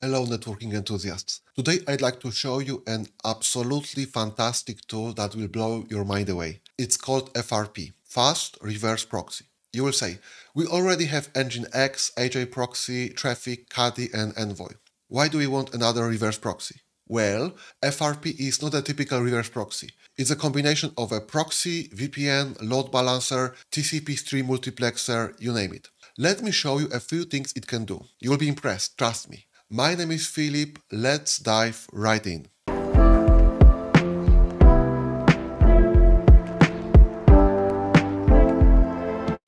Hello networking enthusiasts. Today I'd like to show you an absolutely fantastic tool that will blow your mind away. It's called FRP, Fast Reverse Proxy. You will say, we already have Nginx, HAProxy, Traefik, Caddy and Envoy. Why do we want another reverse proxy? Well, FRP is not a typical reverse proxy. It's a combination of a proxy, VPN, load balancer, TCP stream multiplexer, you name it. Let me show you a few things it can do. You will be impressed, trust me. My name is Philip. Let's dive right in.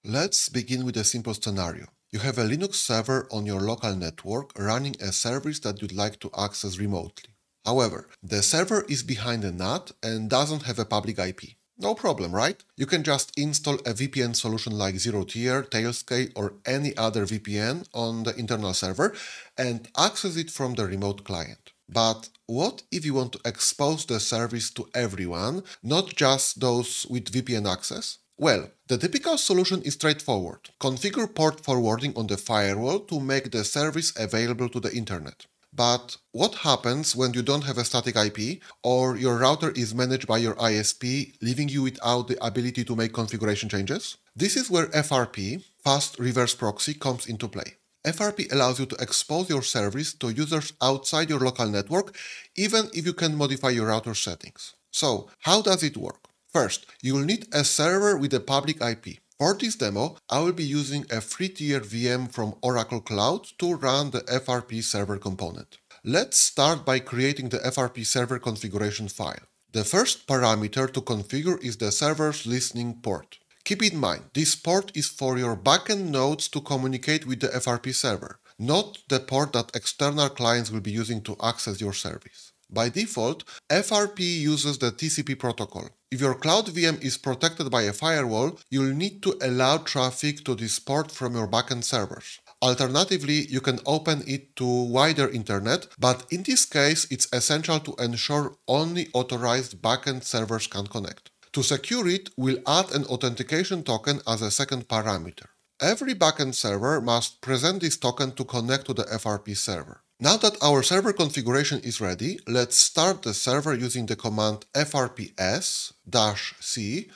Let's begin with a simple scenario. You have a Linux server on your local network running a service that you'd like to access remotely. However, the server is behind a NAT and doesn't have a public IP. No problem, right? You can just install a VPN solution like ZeroTier, Tailscale or any other VPN on the internal server and access it from the remote client. But what if you want to expose the service to everyone, not just those with VPN access? Well, the typical solution is straightforward. Configure port forwarding on the firewall to make the service available to the internet. But what happens when you don't have a static IP or your router is managed by your ISP, leaving you without the ability to make configuration changes? This is where FRP, Fast Reverse Proxy, comes into play. FRP allows you to expose your service to users outside your local network, even if you can modify your router settings. So, how does it work? First, you will need a server with a public IP. For this demo, I will be using a free tier VM from Oracle Cloud to run the FRP server component. Let's start by creating the FRP server configuration file. The first parameter to configure is the server's listening port. Keep in mind, this port is for your backend nodes to communicate with the FRP server, not the port that external clients will be using to access your service. By default, FRP uses the TCP protocol. If your cloud VM is protected by a firewall, you'll need to allow traffic to this port from your backend servers. Alternatively, you can open it to wider internet, but in this case, it's essential to ensure only authorized backend servers can connect. To secure it, we'll add an authentication token as a second parameter. Every backend server must present this token to connect to the FRP server. Now that our server configuration is ready, let's start the server using the command frps-c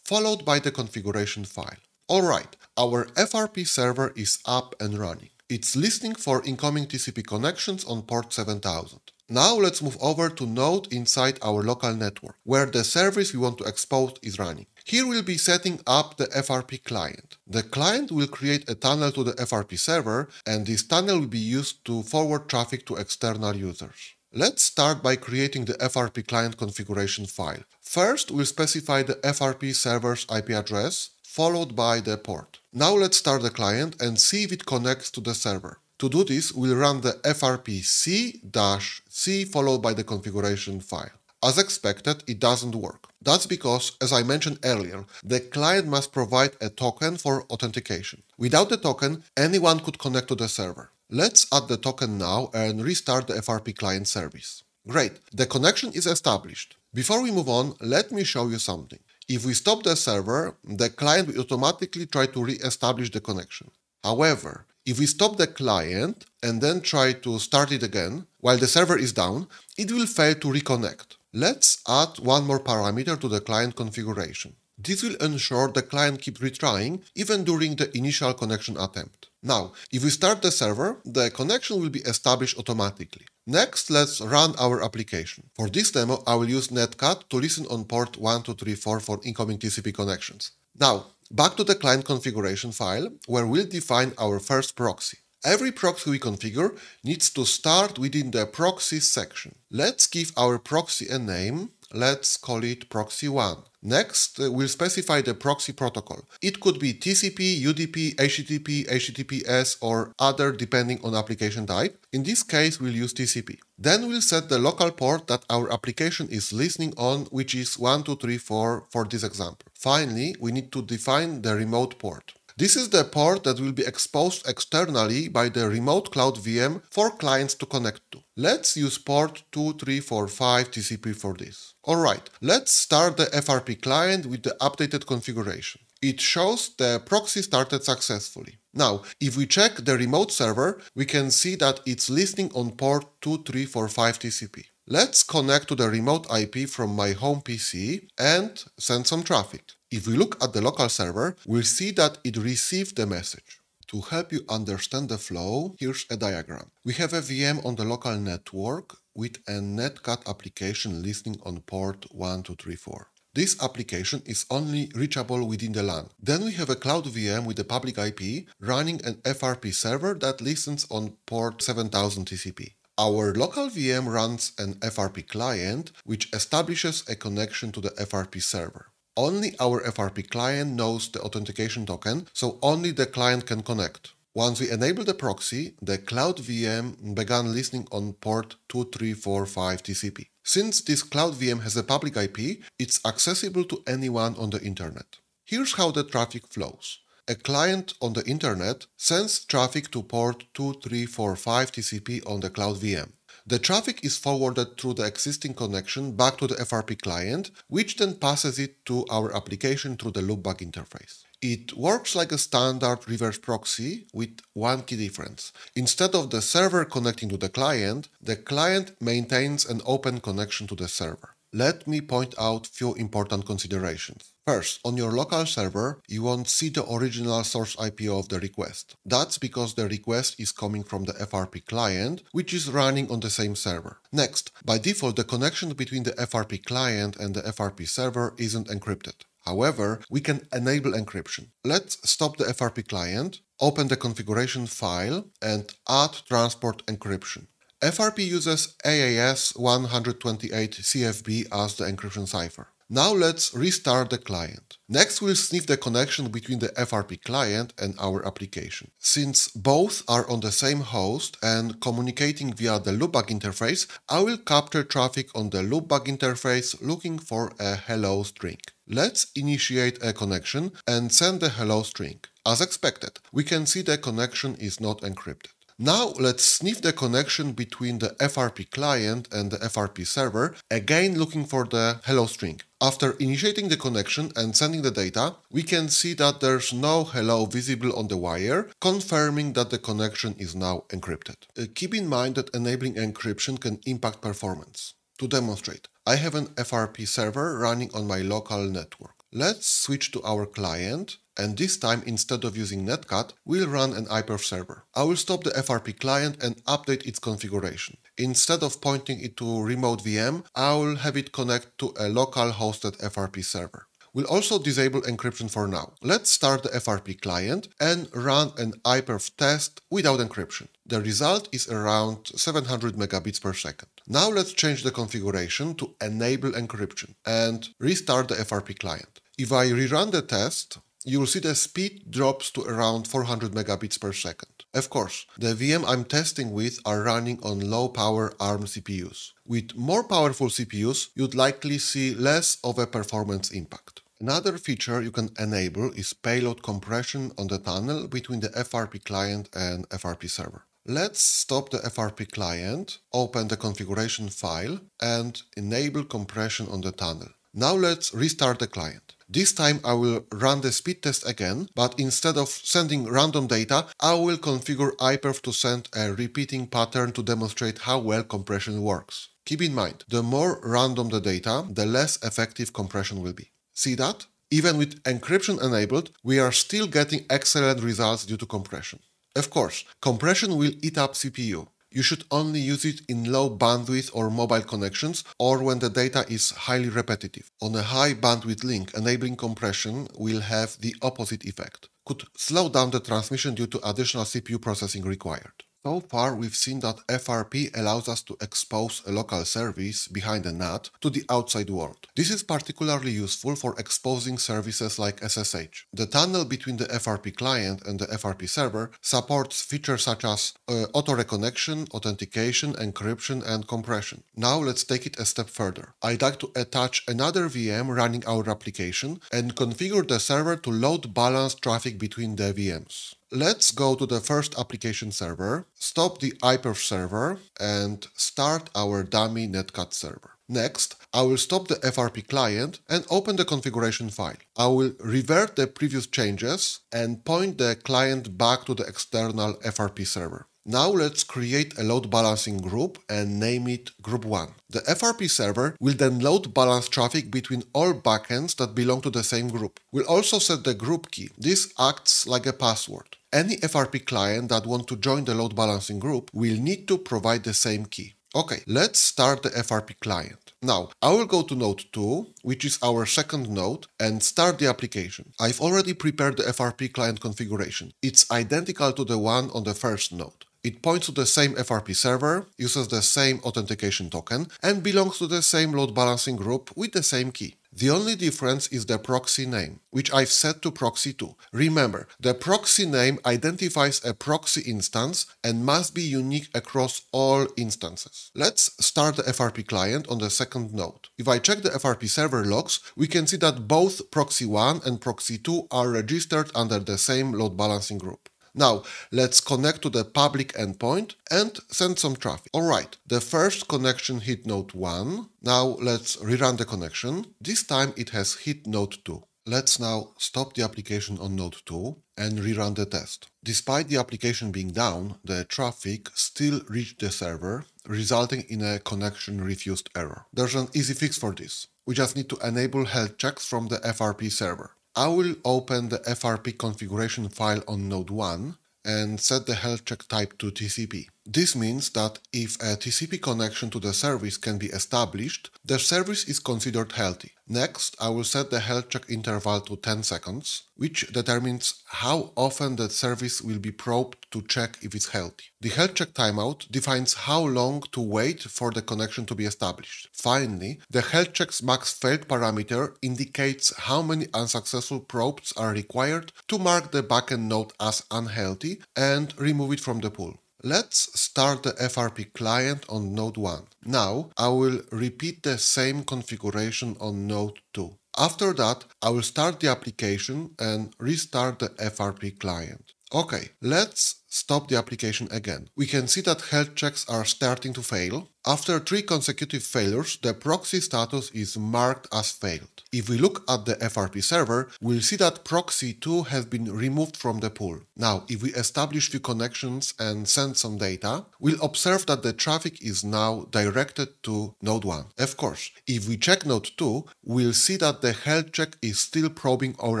followed by the configuration file. Alright, our FRP server is up and running. It's listening for incoming TCP connections on port 7000. Now let's move over to node inside our local network, where the service we want to expose is running. Here we'll be setting up the FRP client. The client will create a tunnel to the FRP server, and this tunnel will be used to forward traffic to external users. Let's start by creating the FRP client configuration file. First, we'll specify the FRP server's IP address, followed by the port. Now let's start the client and see if it connects to the server. To do this, we'll run the frpc c-c followed by the configuration file. As expected, it doesn't work. That's because, as I mentioned earlier, the client must provide a token for authentication. Without the token, anyone could connect to the server. Let's add the token now and restart the FRP client service. Great, the connection is established. Before we move on, let me show you something. If we stop the server, the client will automatically try to re-establish the connection. However, if we stop the client and then try to start it again, while the server is down, it will fail to reconnect. Let's add one more parameter to the client configuration. This will ensure the client keeps retrying even during the initial connection attempt. Now, if we start the server, the connection will be established automatically. Next, let's run our application. For this demo, I will use Netcat to listen on port 1234 for incoming TCP connections. Now, back to the client configuration file, where we'll define our first proxy. Every proxy we configure needs to start within the proxy section. Let's give our proxy a name. Let's call it proxy1. Next, uh, we'll specify the proxy protocol. It could be TCP, UDP, HTTP, HTTPS or other depending on application type. In this case, we'll use TCP. Then we'll set the local port that our application is listening on, which is 1234 for this example. Finally, we need to define the remote port. This is the port that will be exposed externally by the remote cloud VM for clients to connect to. Let's use port 2345 TCP for this. Alright, let's start the FRP client with the updated configuration. It shows the proxy started successfully. Now, if we check the remote server, we can see that it's listening on port 2345 TCP. Let's connect to the remote IP from my home PC and send some traffic. If we look at the local server, we'll see that it received the message. To help you understand the flow, here's a diagram. We have a VM on the local network with a netcat application listening on port 1234. This application is only reachable within the LAN. Then we have a cloud VM with a public IP running an FRP server that listens on port 7000 TCP. Our local VM runs an FRP client which establishes a connection to the FRP server. Only our FRP client knows the authentication token, so only the client can connect. Once we enable the proxy, the Cloud VM began listening on port 2345 TCP. Since this Cloud VM has a public IP, it's accessible to anyone on the internet. Here's how the traffic flows. A client on the internet sends traffic to port 2345 TCP on the Cloud VM. The traffic is forwarded through the existing connection back to the FRP client, which then passes it to our application through the loopback interface. It works like a standard reverse proxy with one key difference. Instead of the server connecting to the client, the client maintains an open connection to the server. Let me point out few important considerations. First, on your local server, you won't see the original source IP of the request. That's because the request is coming from the FRP client, which is running on the same server. Next, by default, the connection between the FRP client and the FRP server isn't encrypted. However, we can enable encryption. Let's stop the FRP client, open the configuration file, and add transport encryption. FRP uses AES 128 CFB as the encryption cipher. Now let's restart the client. Next we'll sniff the connection between the FRP client and our application. Since both are on the same host and communicating via the loopback interface, I will capture traffic on the loopback interface looking for a hello string. Let's initiate a connection and send the hello string. As expected, we can see the connection is not encrypted. Now let's sniff the connection between the FRP client and the FRP server, again looking for the hello string. After initiating the connection and sending the data, we can see that there's no hello visible on the wire, confirming that the connection is now encrypted. Uh, keep in mind that enabling encryption can impact performance. To demonstrate, I have an FRP server running on my local network. Let's switch to our client and this time instead of using netcat, we'll run an iPerf server. I will stop the FRP client and update its configuration. Instead of pointing it to remote VM, I will have it connect to a local hosted FRP server. We'll also disable encryption for now. Let's start the FRP client and run an iPerf test without encryption. The result is around 700 megabits per second. Now let's change the configuration to enable encryption and restart the FRP client. If I rerun the test, you'll see the speed drops to around 400 megabits per second. Of course, the VM I'm testing with are running on low power ARM CPUs. With more powerful CPUs, you'd likely see less of a performance impact. Another feature you can enable is payload compression on the tunnel between the FRP client and FRP server. Let's stop the FRP client, open the configuration file and enable compression on the tunnel. Now let's restart the client. This time I will run the speed test again, but instead of sending random data, I will configure iPerf to send a repeating pattern to demonstrate how well compression works. Keep in mind, the more random the data, the less effective compression will be. See that? Even with encryption enabled, we are still getting excellent results due to compression. Of course, compression will eat up CPU. You should only use it in low bandwidth or mobile connections or when the data is highly repetitive. On a high bandwidth link, enabling compression will have the opposite effect. Could slow down the transmission due to additional CPU processing required. So far, we've seen that FRP allows us to expose a local service behind a NAT to the outside world. This is particularly useful for exposing services like SSH. The tunnel between the FRP client and the FRP server supports features such as uh, auto-reconnection, authentication, encryption, and compression. Now let's take it a step further. I'd like to attach another VM running our application and configure the server to load balance traffic between the VMs. Let's go to the first application server, stop the iPerf server and start our dummy netcat server. Next, I will stop the FRP client and open the configuration file. I will revert the previous changes and point the client back to the external FRP server. Now let's create a load balancing group and name it group 1. The FRP server will then load balance traffic between all backends that belong to the same group. We'll also set the group key. This acts like a password. Any FRP client that want to join the load balancing group will need to provide the same key. Okay, let's start the FRP client. Now, I will go to node 2, which is our second node, and start the application. I've already prepared the FRP client configuration. It's identical to the one on the first node. It points to the same FRP server, uses the same authentication token, and belongs to the same load balancing group with the same key. The only difference is the proxy name, which I've set to proxy2. Remember, the proxy name identifies a proxy instance and must be unique across all instances. Let's start the FRP client on the second node. If I check the FRP server logs, we can see that both proxy1 and proxy2 are registered under the same load balancing group. Now, let's connect to the public endpoint and send some traffic. Alright, the first connection hit node 1. Now let's rerun the connection. This time it has hit node 2. Let's now stop the application on node 2 and rerun the test. Despite the application being down, the traffic still reached the server, resulting in a connection refused error. There's an easy fix for this. We just need to enable health checks from the FRP server. I will open the FRP configuration file on node 1 and set the health check type to TCP. This means that if a TCP connection to the service can be established, the service is considered healthy. Next, I will set the health check interval to 10 seconds, which determines how often the service will be probed to check if it's healthy. The health check timeout defines how long to wait for the connection to be established. Finally, the health check's max failed parameter indicates how many unsuccessful probes are required to mark the backend node as unhealthy and remove it from the pool. Let's start the FRP client on node 1. Now I will repeat the same configuration on node 2. After that, I will start the application and restart the FRP client. Okay, let's stop the application again. We can see that health checks are starting to fail. After three consecutive failures, the proxy status is marked as failed. If we look at the FRP server, we'll see that proxy2 has been removed from the pool. Now, if we establish few connections and send some data, we'll observe that the traffic is now directed to node 1. Of course, if we check node 2, we'll see that the health check is still probing our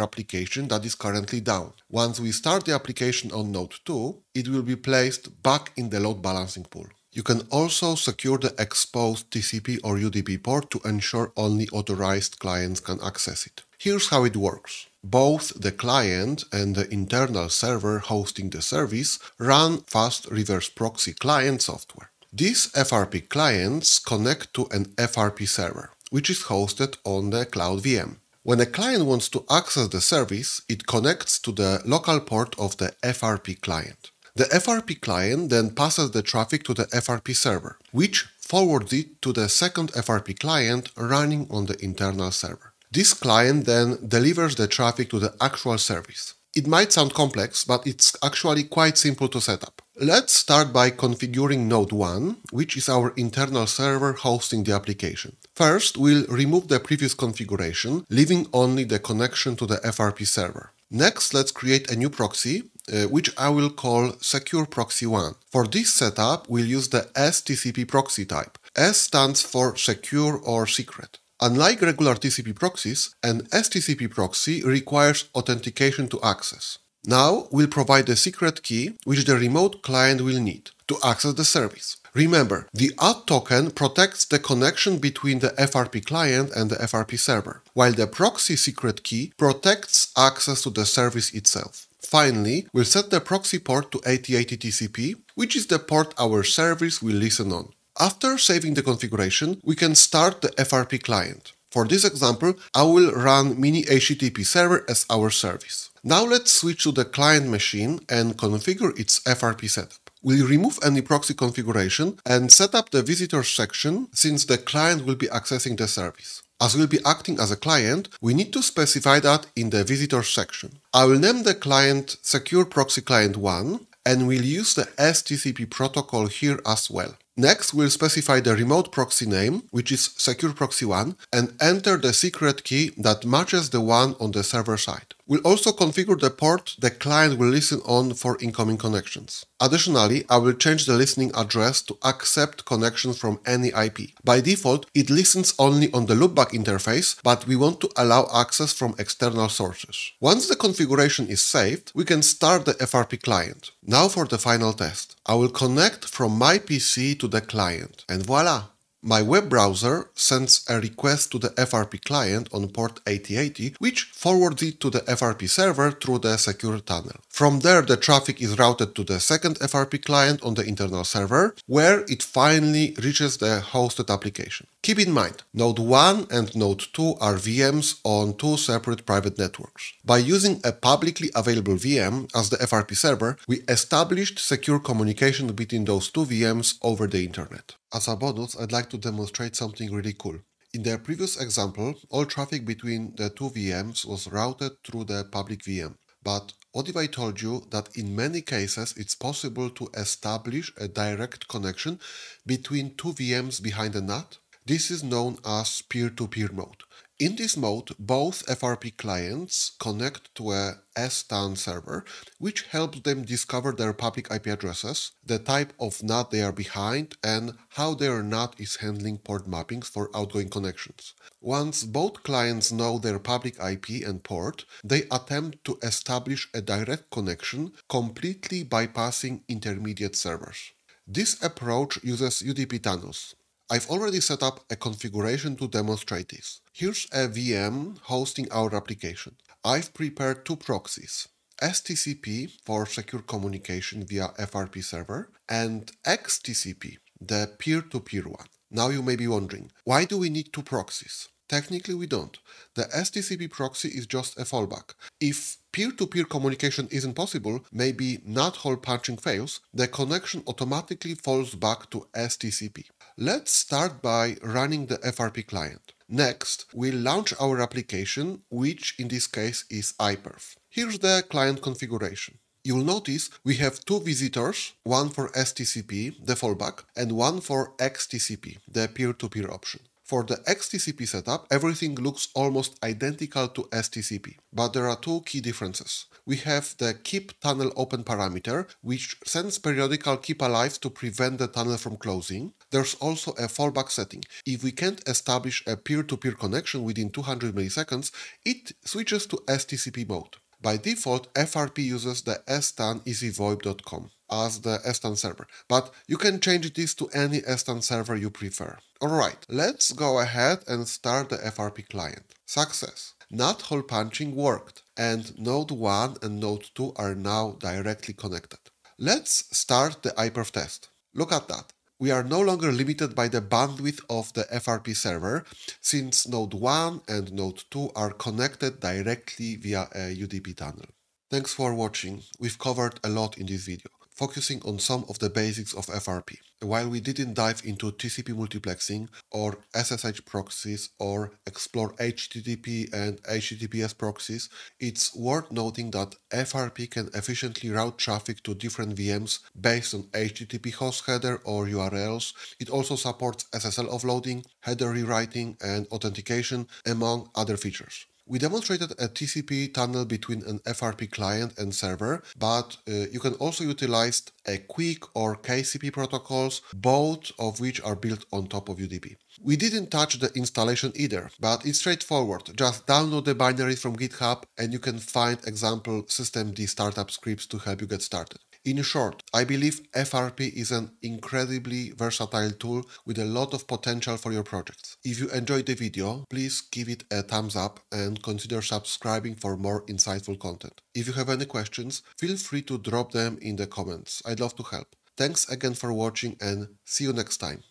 application that is currently down. Once we start the application on node 2, it will be placed back in the load balancing pool. You can also secure the exposed TCP or UDP port to ensure only authorized clients can access it. Here's how it works. Both the client and the internal server hosting the service run fast reverse proxy client software. These FRP clients connect to an FRP server, which is hosted on the Cloud VM. When a client wants to access the service, it connects to the local port of the FRP client. The FRP client then passes the traffic to the FRP server, which forwards it to the second FRP client running on the internal server. This client then delivers the traffic to the actual service. It might sound complex, but it's actually quite simple to set up. Let's start by configuring Node 1, which is our internal server hosting the application. First, we'll remove the previous configuration, leaving only the connection to the FRP server. Next, let's create a new proxy uh, which I will call Secure Proxy 1. For this setup, we'll use the STCP proxy type. S stands for secure or secret. Unlike regular TCP proxies, an STCP proxy requires authentication to access. Now we'll provide a secret key which the remote client will need to access the service. Remember, the auth token protects the connection between the FRP client and the FRP server, while the proxy secret key protects access to the service itself. Finally, we'll set the proxy port to 8080 TCP, which is the port our service will listen on. After saving the configuration, we can start the FRP client. For this example, I will run mini HTTP server as our service. Now let's switch to the client machine and configure its FRP setup. We'll remove any proxy configuration and set up the visitors section since the client will be accessing the service. As we'll be acting as a client, we need to specify that in the visitors section. I will name the client Secure Proxy Client 1 and we'll use the STCP protocol here as well. Next, we'll specify the remote proxy name, which is secure proxy 1, and enter the secret key that matches the one on the server side. We'll also configure the port the client will listen on for incoming connections. Additionally, I will change the listening address to accept connections from any IP. By default, it listens only on the loopback interface, but we want to allow access from external sources. Once the configuration is saved, we can start the FRP client. Now for the final test. I will connect from my PC to the client, and voila! My web browser sends a request to the FRP client on port 8080, which forwards it to the FRP server through the secure tunnel. From there, the traffic is routed to the second FRP client on the internal server, where it finally reaches the hosted application. Keep in mind, Node 1 and Node 2 are VMs on two separate private networks. By using a publicly available VM as the FRP server, we established secure communication between those two VMs over the internet. As a bonus, I'd like to demonstrate something really cool. In the previous example, all traffic between the two VMs was routed through the public VM. But what if I told you that in many cases it's possible to establish a direct connection between two VMs behind a NAT? This is known as peer-to-peer -peer mode. In this mode, both FRP clients connect to a STUN server, which helps them discover their public IP addresses, the type of NAT they are behind, and how their NAT is handling port mappings for outgoing connections. Once both clients know their public IP and port, they attempt to establish a direct connection, completely bypassing intermediate servers. This approach uses UDP tunnels. I've already set up a configuration to demonstrate this. Here's a VM hosting our application. I've prepared two proxies. STCP for secure communication via FRP server and XTCP, the peer-to-peer -peer one. Now you may be wondering, why do we need two proxies? Technically we don't. The STCP proxy is just a fallback. If peer-to-peer -peer communication isn't possible, maybe NAT hole punching fails, the connection automatically falls back to STCP. Let's start by running the FRP client. Next, we'll launch our application, which in this case is iPerf. Here's the client configuration. You'll notice we have two visitors, one for STCP, the fallback, and one for XTCP, the peer-to-peer -peer option. For the XTCP setup, everything looks almost identical to STCP, but there are two key differences. We have the keep tunnel open parameter, which sends periodical keep alive to prevent the tunnel from closing. There's also a fallback setting. If we can't establish a peer-to-peer -peer connection within 200 milliseconds, it switches to STCP mode. By default, FRP uses the stun.easyvoip.com as the STUN server, but you can change this to any STUN server you prefer. Alright, let's go ahead and start the FRP client. Success! NAT hole punching worked, and Node 1 and Node 2 are now directly connected. Let's start the iPerf test. Look at that we are no longer limited by the bandwidth of the FRP server, since Node 1 and Node 2 are connected directly via a UDP tunnel. Thanks for watching, we've covered a lot in this video focusing on some of the basics of FRP. While we didn't dive into TCP multiplexing or SSH proxies or explore HTTP and HTTPS proxies, it's worth noting that FRP can efficiently route traffic to different VMs based on HTTP host header or URLs. It also supports SSL offloading, header rewriting, and authentication, among other features. We demonstrated a TCP tunnel between an FRP client and server, but uh, you can also utilize a QUIC or KCP protocols, both of which are built on top of UDP. We didn't touch the installation either, but it's straightforward. Just download the binaries from GitHub and you can find example systemd startup scripts to help you get started. In short, I believe FRP is an incredibly versatile tool with a lot of potential for your projects. If you enjoyed the video, please give it a thumbs up and consider subscribing for more insightful content. If you have any questions, feel free to drop them in the comments. I'd love to help. Thanks again for watching and see you next time.